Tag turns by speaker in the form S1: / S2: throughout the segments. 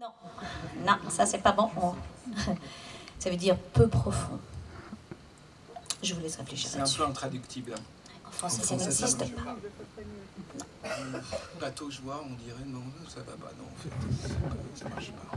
S1: Non, non, ça c'est pas bon. Ça veut dire peu profond. Je vous laisse réfléchir
S2: C'est un peu intraductible.
S1: En français, ça n'existe pas.
S2: Bateau joie, on dirait non, ça va pas, non, en fait, ça marche pas.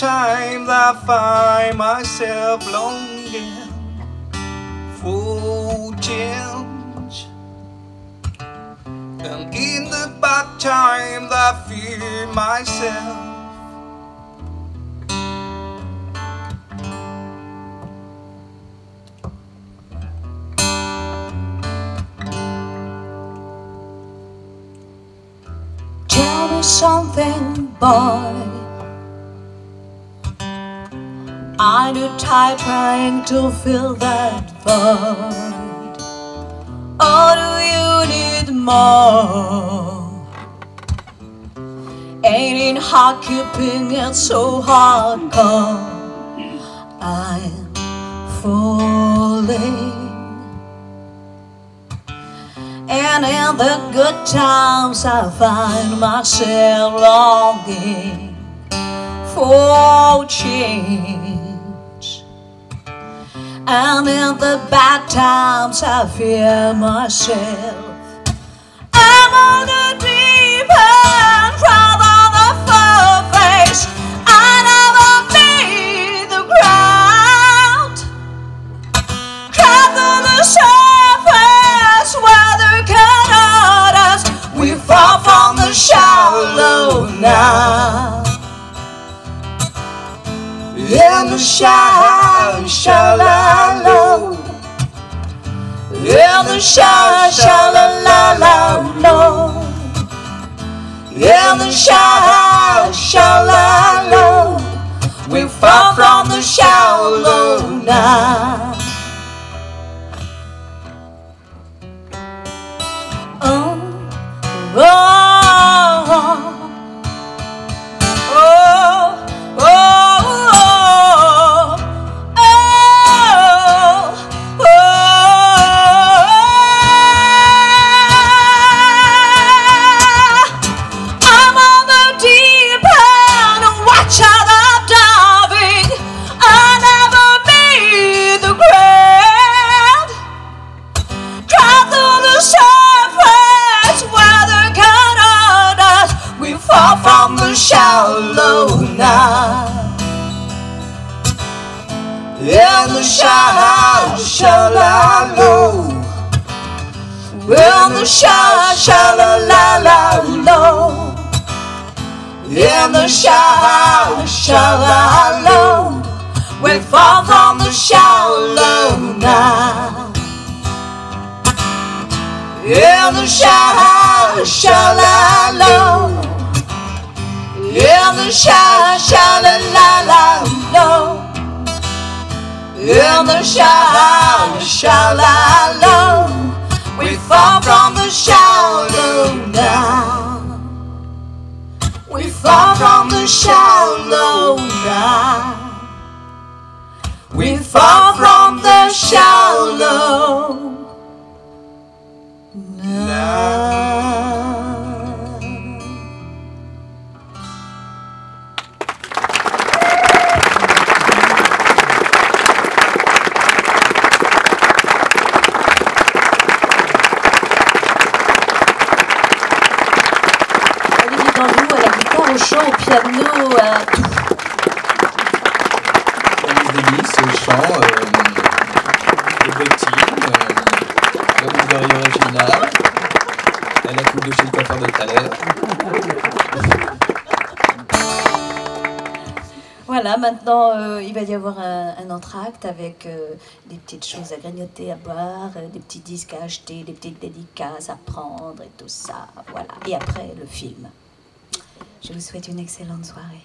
S2: times I find myself longing for change And in the bad times I fear myself
S1: Tell me something, boy. Are you tired trying to fill that void? Or do you need more? Ain't it hard keeping it so hardcore? I'm falling. And in the good times I find myself longing for change And in the bad times I fear myself. I'm on the deep end, on the surface I never meet the ground. On the surface where the cannot We fall from the shallow now. In the shallow, shallow In the shallow, In the shallow, shallow. In the shallow, shallow, la, la, the shallow, shallow. We fall from the shallow now. In the shallow, shallow. In the shallow, shallow, shallow. We fall from the shallow now. We fall from the shallow now. We fall from the shallow au chant, au piano, à tout.
S2: Denise au chant, euh, les bottines, euh, la Bulgarie originale, elle a tout de chez le coiffeur de tout à
S1: Voilà, maintenant euh, il va y avoir un, un entracte avec euh, des petites choses à grignoter, à boire, euh, des petits disques à acheter, des petites dédicaces à prendre et tout ça. Voilà. Et après le film. Je vous souhaite une excellente soirée.